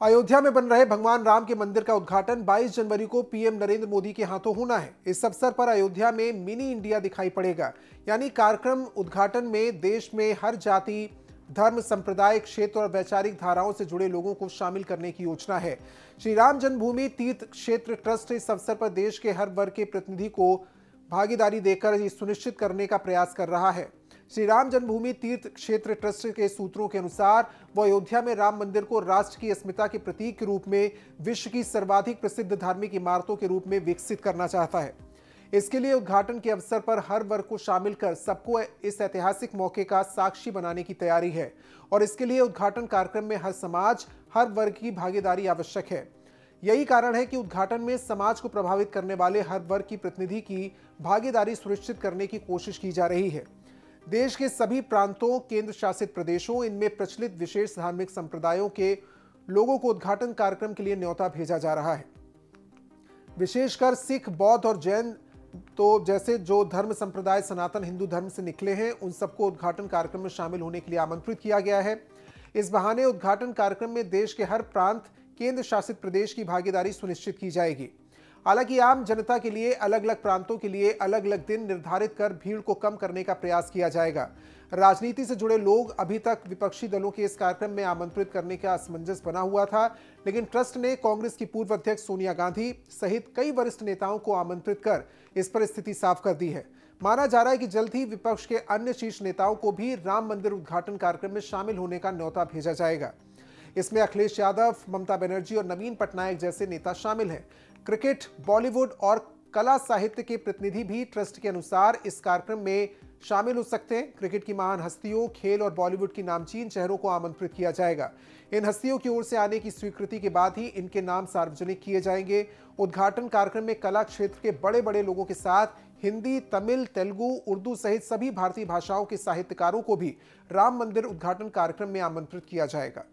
अयोध्या में बन रहे भगवान राम के मंदिर का उद्घाटन 22 जनवरी को पीएम नरेंद्र मोदी के हाथों होना है। इस अवसर पर अयोध्या में मिनी इंडिया दिखाई पड़ेगा। यानी कार्यक्रम उद्घाटन में देश में हर जाति, धर्म, संप्रदाय, क्षेत्र और वैचारिक धाराओं से जुड़े लोगों को शामिल करने की योजना है। श्री राम जन्मभूमि तीर्थ क्षेत्र ट्रस्ट इस अवसर पर देश के हर वर्ग के प्रतिनिधि को भागीदारी देकर सुनिश्चित करने का प्रयास कर रहा है। श्री राम जन्मभूमि तीर्थ क्षेत्र ट्रस्ट के सूत्रों के अनुसार, वो अयोध्या में राम मंदिर को राष्ट्र की अस्मिता के प्रतीक के रूप में, विश्व की सर्वाधिक प्रसिद्ध धार्मिक इमारतों के रूप में विकसित करना चाहता है। इसके लिए उद्घाटन के अवसर पर हर वर्ग को शामिल कर सबको इस ऐतिहासिक मौके का साक्षी बनाने की तैयारी है और इसके लिए उद्घाटन कार्यक्रम में हर समाज, हर वर्ग की भागीदारी आवश्यक है। यही कारण है कि उद्घाटन में समाज को प्रभावित करने वाले हर वर्ग की प्रतिनिधि की भागीदारी सुनिश्चित करने की कोशिश की जा रही है। देश के सभी प्रांतों केंद्र शासित प्रदेशों, इनमें प्रचलित विशेष धार्मिक संप्रदायों के लोगों को उद्घाटन कार्यक्रम के लिए न्योता भेजा जा रहा है। विशेषकर सिख, बौद्ध और जैन तो जैसे जो धर्म संप्रदाय, सनातन हिंदू धर्म से निकले हैं, उन सबको उद्घाटन कार्यक्रम में शामिल होने के लिए आमंत्रित किया गया है। इस बहाने उद्घाटन कार्यक्रम में देश के हर प्रांत केंद्र शासित प्रदेश की भागीदारी सुनिश्चित की जाएगी। हालाँकि आम जनता के लिए अलग अलग प्रांतों के लिए अलग अलग दिन निर्धारित कर भीड़ को कम करने का प्रयास किया जाएगा। राजनीति से जुड़े लोग अभी तक विपक्षी दलों के इस कार्यक्रम में आमंत्रित करने का असमंजस बना हुआ था, लेकिन ट्रस्ट ने कांग्रेस की पूर्व अध्यक्ष सोनिया गांधी सहित कई वरिष्ठ नेताओं को आमंत्रित कर इस पर स्थिति साफ़ कर दी है। माना जा रहा है कि जल्द ही विपक्ष के अन्य शीर्ष नेताओं को भी राम मंदिर उद्घाटन कार्यक्रम में शामिल होने का न्यौता भेजा जाएगा। इसमें अखिलेश यादव, ममता बनर्जी और नवीन पटनायक जैसे नेता शामिल हैं। क्रिकेट, बॉलीवुड और कला साहित्य के प्रतिनिधि भी ट्रस्ट के अनुसार इस कार्यक्रम में शामिल हो सकते हैं। क्रिकेट की महान हस्तियों, खेल और बॉलीवुड की नामचीन चेहरों को आमंत्रित किया जाएगा। इन हस्तियों की ओर से आने की स्वीकृति के बाद ही इनके नाम सार्वजनिक किए जाएँगे। उद्घाटन कार्यक्रम में कला क्षेत्र के बड़े बड़े लोगों के साथ हिंदी, तमिल, तेलुगु, उर्दू सहित सभी भारतीय भाषाओं के साहित्यकारों को भी राम मंदिर उद्घाटन कार्यक्रम में आमंत्रित किया जाएगा।